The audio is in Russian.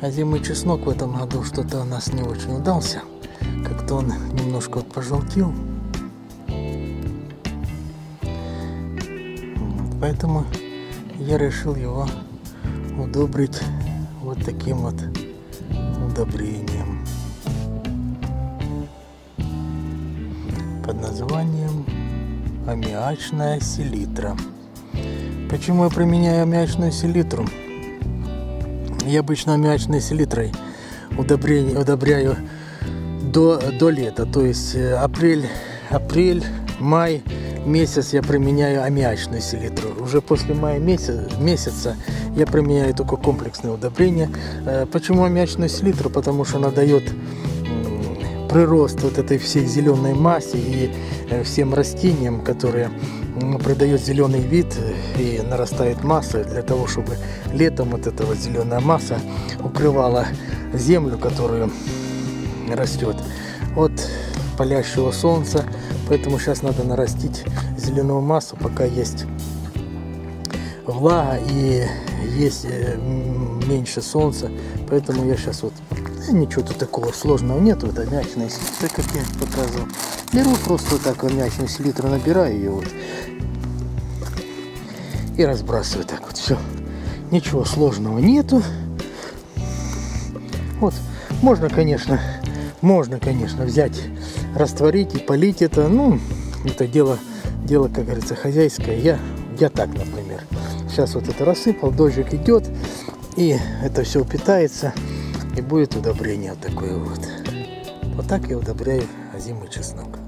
А зимый чеснок в этом году что-то у нас не очень удался. Как-то он немножко пожелтел. Поэтому я решил его удобрить вот таким вот удобрением под названием аммиачная селитра. Почему я применяю аммиачную селитру? Я обычно аммиачной селитрой удобрение, удобряю до, до лета, то есть э, апрель, апрель, май месяц я применяю аммиачную селитру. Уже после мая месяца, месяца я применяю только комплексное удобрение. Э, Почему аммиачную селитру? Потому что она дает прирост вот этой всей зеленой массе и э, всем растениям, которые придает зеленый вид и нарастает масса для того, чтобы летом вот эта вот зеленая масса укрывала землю, которую растет от палящего солнца. Поэтому сейчас надо нарастить зеленую массу, пока есть влага и есть э, меньше солнца. Поэтому я сейчас вот э, ничего тут такого сложного нету. Это мячная селитра, как я показывал. Беру просто вот так мячную селитру, набираю ее вот и разбрасываю так вот. Все. Ничего сложного нету. Вот. Можно, конечно, можно, конечно, взять, растворить и полить это. Ну, это дело, дело, как говорится, хозяйское. Я, я так, например. Сейчас вот это рассыпал, дождик идет, и это все питается, и будет удобрение такое вот. Вот так я удобряю озимый чеснок.